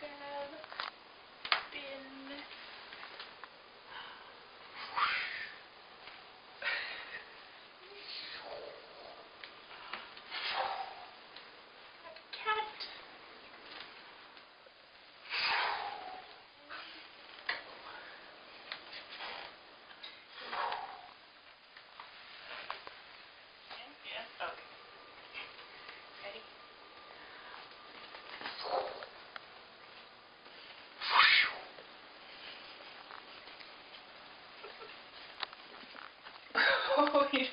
good. Holy